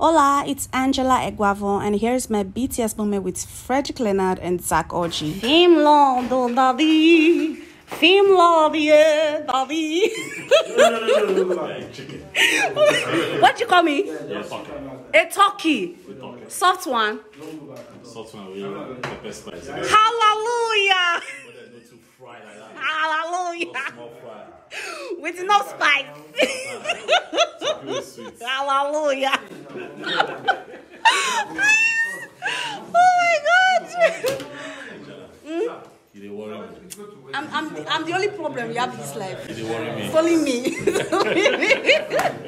Hola, it's Angela Eguavoen, and here's my BTS moment with Frederick Leonard and Zack Orji. Film London, Daddy. Film London, Daddy. What you call me? Yeah, A turkey. Soft one. Soft one, we have pepper spice. But Hallelujah. there's no too fried like that. Hallelujah. With no spice. Hallelujah. oh my God. You dey worry me. I'm, I'm, I'm the only problem you have in this life. Worry me.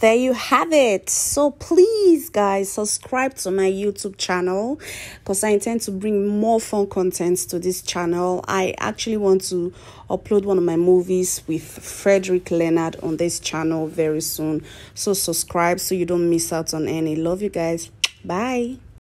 There you have it. So please, guys, subscribe to my YouTube channel because I intend to bring more fun content to this channel. I actually want to upload one of my movies with Frederick Leonard on this channel very soon. So subscribe so you don't miss out on any. Love you guys. Bye.